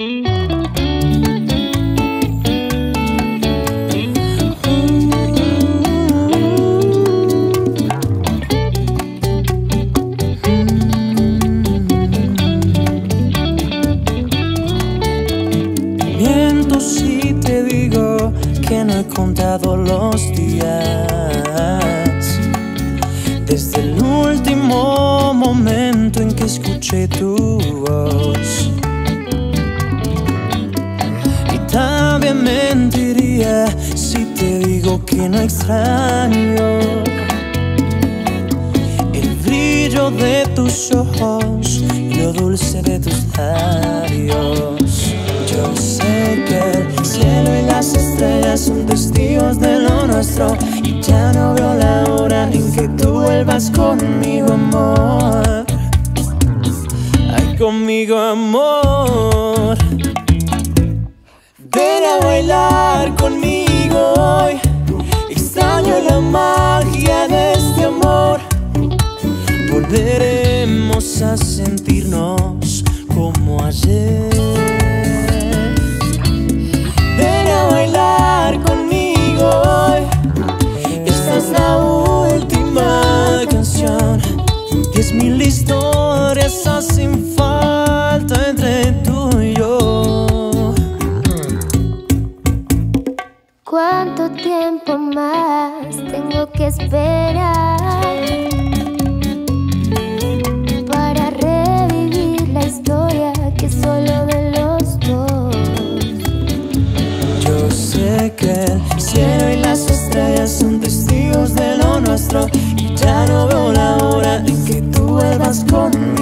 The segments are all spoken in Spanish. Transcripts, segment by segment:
Si te digo que no he contado los días. Desde el último momento en que escuché tu voz mentiría si te digo que no extraño El brillo de tus ojos y lo dulce de tus labios. Yo sé que el cielo y las estrellas son testigos de lo nuestro Y ya no veo la hora en que tú vuelvas conmigo, amor. Ay, conmigo, amor Ven a bailar conmigo hoy. Extraño la magia de este amor. Volveremos a sentirnos como ayer. Ven a bailar conmigo hoy. Esta es la última canción. Diez mil historias hacen ¿Cuánto tiempo más tengo que esperar para revivir la historia que solo de los dos? Yo sé que el cielo y las estrellas son testigos de lo nuestro Y ya no veo la hora en que tú vuelvas conmigo,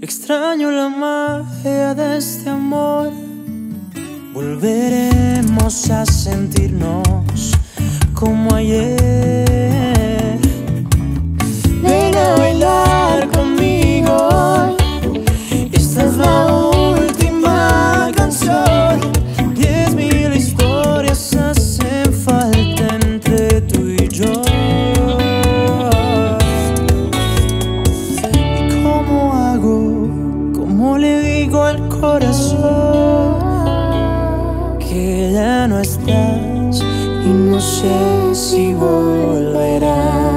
Extraño la magia de este amor. Volveremos a sentirnos como ayer. que ya no estás y no sé si volverás.